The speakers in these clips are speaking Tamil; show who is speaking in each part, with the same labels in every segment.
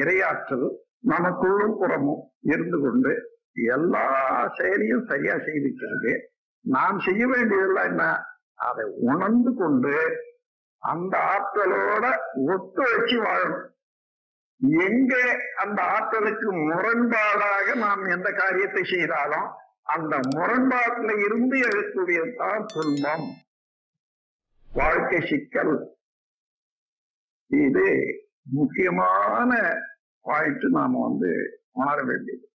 Speaker 1: இரையாற்றல் நமக்குள்ளும் புறமும் இருந்து கொண்டு எல்லா செயலையும் சரியா செய்திருக்கிறது நாம் செய்ய வேண்டியதெல்லாம் என்ன? அதை உணர்ந்து கொண்டு அந்த ஆற்றலோட ஒத்து வச்சு வாழணும். எங்கே அந்த ஆற்றலுக்கு முரண்பாடாக நாம் எந்த காரியத்தை செய்தாலும் அந்த முரண்பாட்டில் இருந்து எழக்கூடியதுதான் துன்பம். வாழ்க்கை சிக்கல். இது முக்கியமான பாயிண்ட் நாம வந்து உணர வேண்டியது.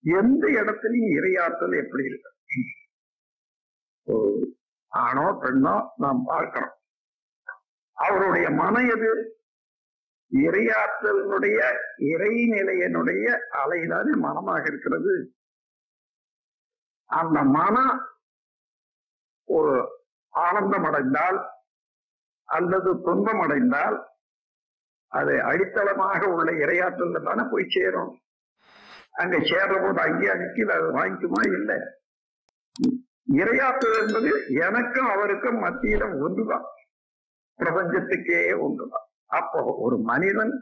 Speaker 1: எந்த இடத்துலயும் இரையாற்றல் எப்படி இருக்கு? ஆனோ ஆணோ பெண்ணோ நாம் பார்க்கிறோம். அவருடைய மனம் எது? இரையாற்றலினுடைய இறைநிலையனுடைய அலைதானே மனமாக இருக்கிறது. அந்த மனம் ஒரு ஆனந்தம் அடைந்தால் அல்லது துன்பம் அடைந்தால் அது அடித்தளமாக உள்ள இரையாற்றல் தானே போய் சேரும். அங்க சேர்ற போது அங்கேயே அடிக்கல அது வாங்கிக்குமா? இல்லை. இரையாற்றல் என்பது எனக்கும் அவருக்கும் மத்தியில ஒன்றுதான். பிரபஞ்சத்துக்கே ஒன்றுதான். அப்போ ஒரு மனிதன்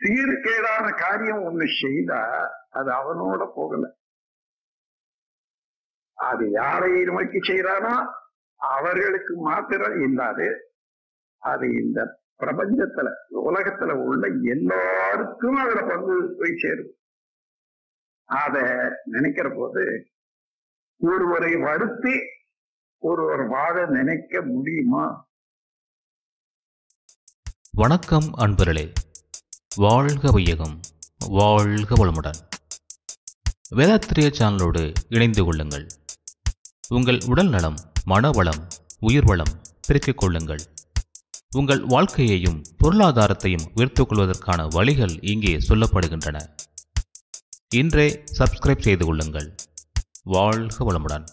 Speaker 1: சீர்கேடான காரியம் ஒண்ணு செய்தா அது அவனோட போகல. அது யாரை நோக்கி செய்யறானோ அவர்களுக்கு மாத்திரம் இல்லாது அது இந்த பிரபஞ்சத்துல உலகத்துல உள்ள எல்லாருக்கும் அதுல பங்கு போய் சேரும். அத நினைக்கிற போது ஒருவரை வருத்தி ஒருவர் வாழ நினைக்க முடியுமா?
Speaker 2: வணக்கம் அன்பர்களே. வாழ்க வையகம் வாழ்க வளமுடன். வேதாத்திரிய சேனலோடு இணைந்து கொள்ளுங்கள். உங்கள் உடல் நலம் மனவளம் உயிர் வளம் பெருக்கிக் கொள்ளுங்கள். உங்கள் வாழ்க்கையையும் பொருளாதாரத்தையும் உயர்த்துக் கொள்வதற்கான வழிகள் இங்கே சொல்லப்படுகின்றன. இன்றே சப்ஸ்கிரைப் செய்து கொள்ளுங்கள். வாழ்க வளமுடன்.